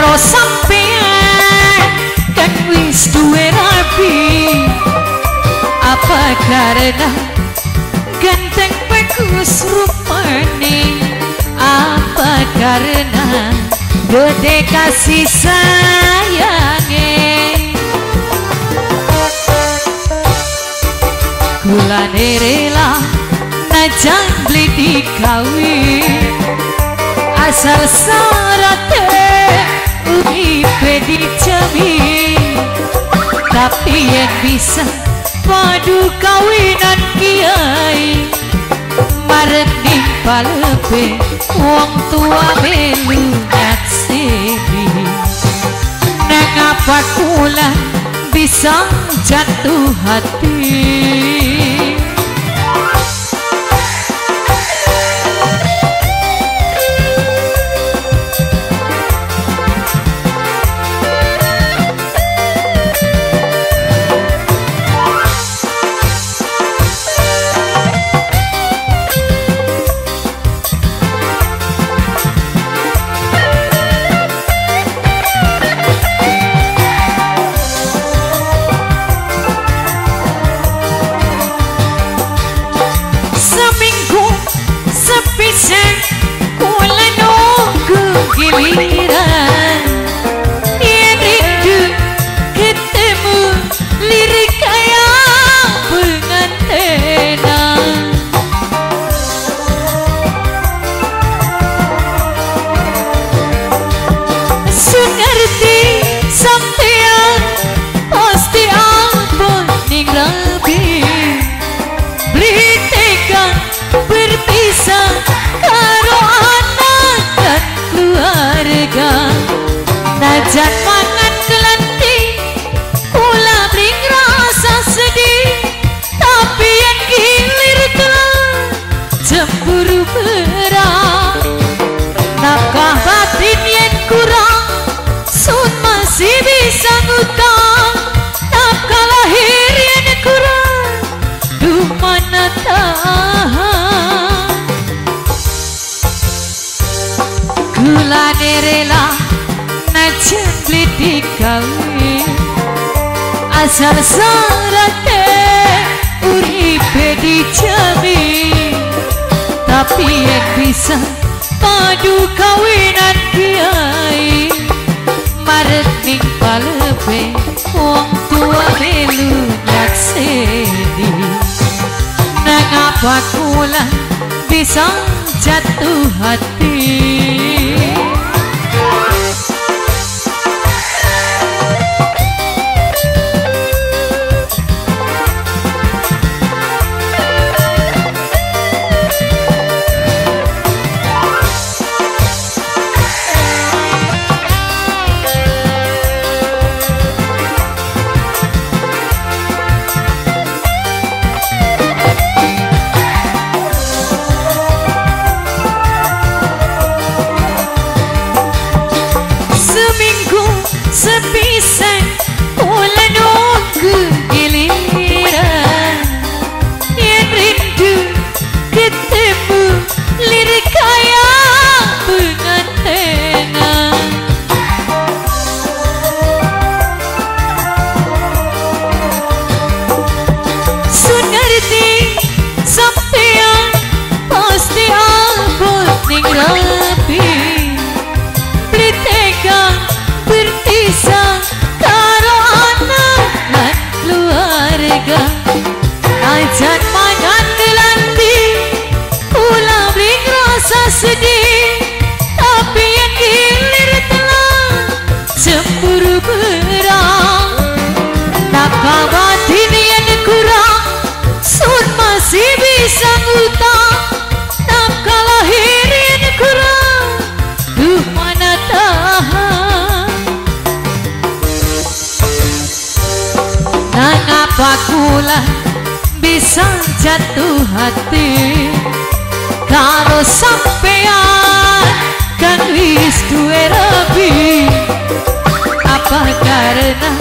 karo sampean kan wis duwe rapi apa karena ganteng bagus rupane? Apa karena gede kasih sayangnya Kula rela najan beli dikawin Asal sarate Tapi yang bisa padu kawinan kiai. Marek nimpalepe wong tua melu nyaksini Neng apa kula bisa jatuh hati cemburu berat batin yang kurang Sun masih bisa ngutang Nafkah lahir yang kurang Duh mana tahan Kula rela Najan beli dikawin Asal sarate Uripe dijamin Tapi yang bisa Padu kawinan kiai. Maret ning palepe Wong tua melu nyakseni. Nangapa kula bisa jatuh hati Apa kula bisa jatuh hati. Karo sampean kan wis duwe lebih Apa karena